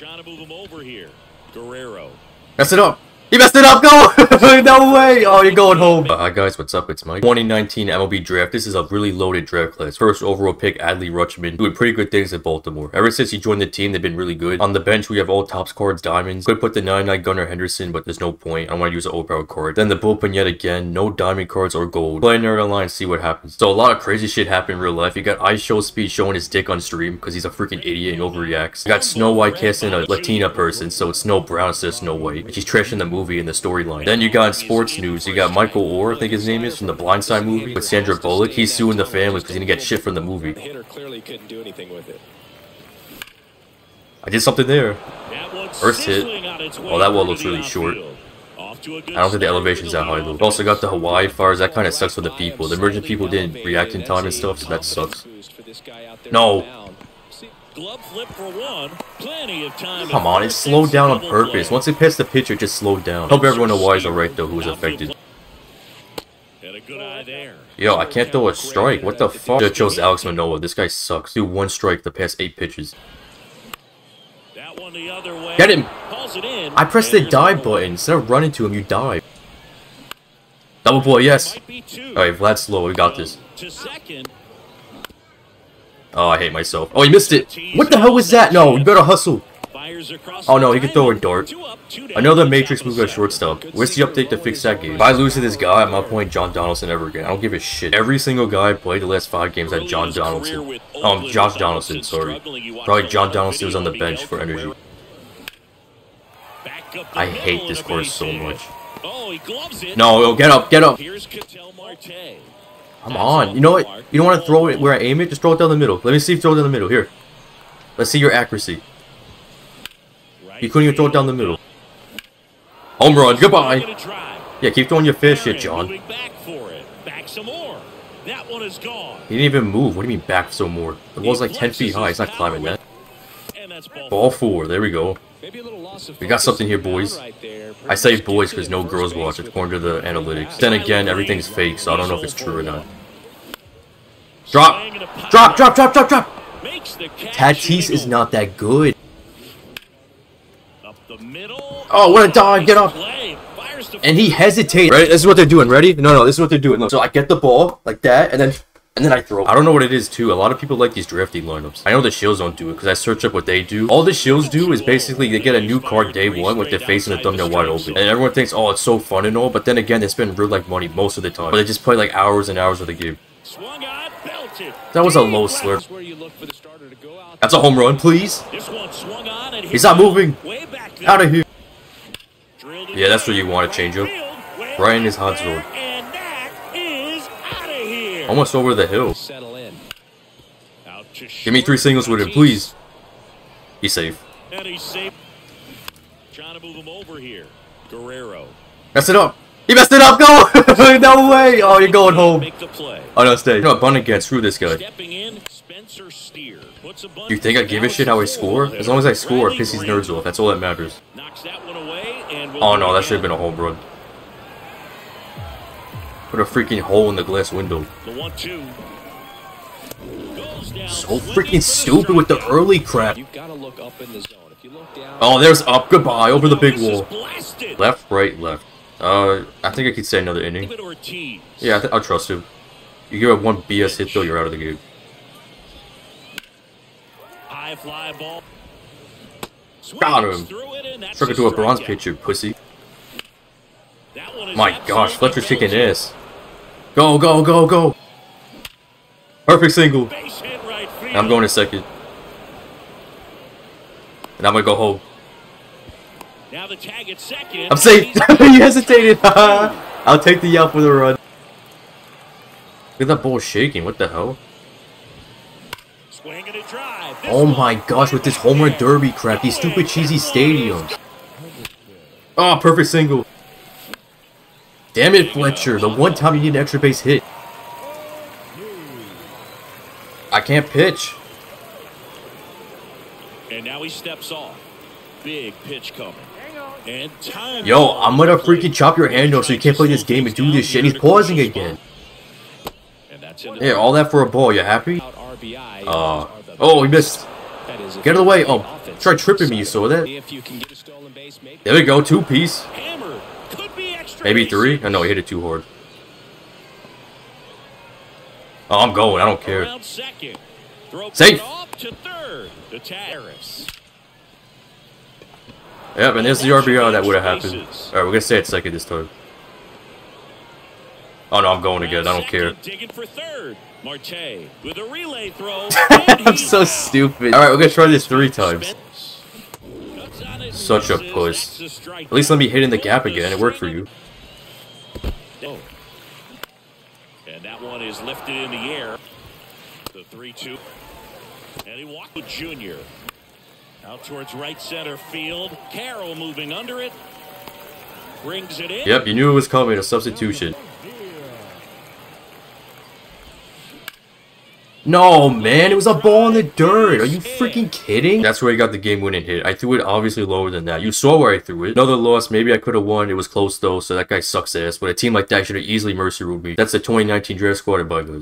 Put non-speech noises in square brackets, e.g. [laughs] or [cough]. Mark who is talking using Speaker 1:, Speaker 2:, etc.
Speaker 1: Trying to move him over here. Guerrero.
Speaker 2: Mess it up. He messed it up. Go. [laughs] no way. Oh, you're going home. Uh, hi guys, what's up? It's Mike. 2019 MLB draft. This is a really loaded draft class. First overall pick, Adley Rutschman, doing pretty good things at Baltimore. Ever since he joined the team, they've been really good. On the bench, we have all tops cards, diamonds. Could put the 99 Gunnar Henderson, but there's no point. I want to use an overpowered card. Then the bullpen yet again, no diamond cards or gold. Play another line, see what happens. So a lot of crazy shit happened in real life. You got IShowSpeed showing his dick on stream because he's a freaking idiot and overreacts. You got Snow White casting a Latina person, so it's Snow Brown instead of Snow White. And she's trashing the movie and the storyline. Then you got in sports news, you got Michael Oher, I think his name is, from the Blindside movie with Sandra Bullock. He's suing the family because he didn't get shit from the movie.
Speaker 3: The hitter clearly couldn't do anything with it.
Speaker 2: I did something there. First hit.
Speaker 1: sizzling on its way
Speaker 2: Oh, that wall looks really short.
Speaker 1: outfield. Off to a good
Speaker 2: I don't think the elevation's that high though. We also got the Hawaii fires, that kind of sucks for the people. The emergent people didn't react in time and stuff, so that sucks.
Speaker 3: For this guy
Speaker 2: No.
Speaker 3: On the mound. See,
Speaker 1: Glove flip for one. Plenty of time.
Speaker 2: Come on, it slowed down on purpose. Once it passed the pitcher, it just slowed down. Hope everyone Hawaii's alright though, who was affected.
Speaker 1: Had a good eye there.
Speaker 2: Yo, I can't throw a strike. What the fuck? Just chose Alek Manoah. This guy sucks. Do one strike the past eight pitches.
Speaker 1: That one the other way.
Speaker 2: Get him!
Speaker 1: Calls it in.
Speaker 2: I pressed the dive button. Instead of running to him, you dive. Double play, yes.
Speaker 1: Might be two.
Speaker 2: Alright, Vlad slow. We got this. Oh, I hate myself. Oh, he missed it. What the hell was that? No, you better hustle. Oh, no, he can throw a dart. Another Matrix move at shortstop. Where's the update to fix that game? If I lose to this guy, I'm not John Donaldson ever again. I don't give a shit. Every single guy played the last five games had John Donaldson. Um, Josh Donaldson, sorry. Probably John Donaldson was on the bench for energy. I hate this course so much.
Speaker 1: Oh.
Speaker 2: No, yo, get up, get up.
Speaker 1: Here's Ketel Marte.
Speaker 2: Come on. You know what? You don't want to throw it where I aim it? Just throw it down the middle. Let me see if you throw it down the middle. Here. Let's see your accuracy. You couldn't even throw it down the middle. Home run. Goodbye. Yeah, keep throwing your fish shit, John.
Speaker 1: Some.
Speaker 2: He didn't even move. What do you mean back so more? The wall's like 10 feet high. He's not climbing that.
Speaker 1: Ball
Speaker 2: four. There we go.
Speaker 3: Maybe a little loss of
Speaker 2: We got something here,
Speaker 3: in the mound
Speaker 2: boys. I say boys because no girls watch
Speaker 3: base.
Speaker 2: according to the analytics. Then again, everything's fake, so I don't know if it's true or not. Drop!
Speaker 1: Swing and a pop.
Speaker 2: Drop, drop, drop, drop, drop!
Speaker 1: Makes the catch
Speaker 2: Tatis is not that good.
Speaker 1: Up the middle.
Speaker 2: Oh, what a dive, get up.
Speaker 1: Play. Fires to
Speaker 2: And he hesitates. Right? This is what they're doing. Ready? No, no, this is what they're doing. Look. So I get the ball like that, and then and then I throw. I don't know what it is too. A lot of people like these drafting lineups. I know the Shills don't do it because I search up what they do. All the Shills do is basically they get a new card day one with their face and the thumbnail wide open, and everyone thinks, oh, it's so fun and all. But then again, they spend real like money most of the time. But they just play like hours and hours of the game.
Speaker 1: swung on, belted.
Speaker 2: That was a low
Speaker 1: left.
Speaker 2: slurp.
Speaker 3: That's where you look for the starter to go out
Speaker 2: That's a home run, please.
Speaker 1: This one swung on and
Speaker 2: He's not moving.
Speaker 1: Way back.
Speaker 2: Out of here. Yeah, that's what you want to change up.
Speaker 1: field, way
Speaker 2: Right in his hot
Speaker 1: there,
Speaker 2: zone. Almost over the hill.
Speaker 3: settle in.
Speaker 1: Out to
Speaker 2: Give me three singles with him, please. He's safe.
Speaker 1: And he's safe. Trying to move him over here. Guerrero.
Speaker 2: Mess it up. He messed it up. Go. [laughs] no way. Oh, you're going home.
Speaker 1: Make the play.
Speaker 2: Oh no, stay. You know? Bunt again. Screw this guy.
Speaker 1: Stepping in, Spencer Steer. Puts a bunt
Speaker 2: You think I give a shit how I score? As long as I score, it
Speaker 1: Riley
Speaker 2: pisses nerds off. That's all that matters.
Speaker 1: Knocks that one away and will
Speaker 2: Oh no, that should have been a home run. Put a freaking hole in the glass window.
Speaker 1: The one-two. Goes down
Speaker 2: So freaking stupid with the early crap.
Speaker 3: You've got to look up in the zone. If you look down,
Speaker 2: Oh, there's up. Goodbye. Over the big wall. Left, right, left. Uh, I think I could say another inning. Yeah, I th I'll trust him. You give up one BS hit though, you're out of the game.
Speaker 1: High fly ball.
Speaker 2: Got him.
Speaker 1: through it, and that's
Speaker 2: Struck into a bronze pitcher, pussy.
Speaker 1: That one is
Speaker 2: My gosh, Fletcher's kicking ass. Go, go, go, go. Perfect single.
Speaker 1: Right.
Speaker 2: And I'm going to second. And I'm gonna go home.
Speaker 1: Now the tag at second.
Speaker 2: I'm safe. [laughs] you hesitated. [laughs] I'll take the yell for the run. Look at that ball shaking. What the hell?
Speaker 1: Swing and a drive. This
Speaker 2: Oh
Speaker 1: one
Speaker 2: my gosh, with this home run derby crap, these stupid cheesy stadiums. Oh, perfect single. Damn it, Fletcher. The one time you need an extra base hit. I can't pitch.
Speaker 1: And now he steps off. Big pitch coming. And time.
Speaker 2: Yo, I'm gonna freaking chop your hand off so you can't play this game and do this shit. He's pausing again.
Speaker 1: And
Speaker 2: Yeah, all that for a ball. You happy?
Speaker 3: out RBI.
Speaker 2: Uh, oh, he missed. Get out of the way. Oh, Try tripping me, you saw that?
Speaker 3: If you can get a stolen base, maybe.
Speaker 2: There we go, two piece.
Speaker 1: Hammer. Could be extra
Speaker 2: Maybe three? I know, oh, he hit it too hard. Oh, I'm going, I don't care.
Speaker 1: Second. Throw
Speaker 2: Safe.
Speaker 1: off to third. To Harris.
Speaker 2: Yep, and there's the RBI that would have happened. Alright, we're gonna stay at second this time. Oh no, I'm going again, I don't care.
Speaker 1: Second, Digging for third. Marte with a relay throw. [laughs]
Speaker 2: I'm so stupid. Alright, we're gonna try this three times. Such a puss. At least let me hit in the gap again, it worked for you.
Speaker 1: And that one is lifted in the air. The 3 2. And he walked with Junior. Out towards right center field. Carroll moving under it. Brings it in.
Speaker 2: Yep, you knew it was coming, a substitution. No, man, it was a ball in the dirt. Are you freaking kidding? That's where I got the game-winning hit. I threw it obviously lower than that. You saw where I threw it. Another loss. Maybe I could have won. It was close though, so that guy sucks ass. But a team like that should have easily mercy ruled me. That's the 2019 draft squad at Bugglers.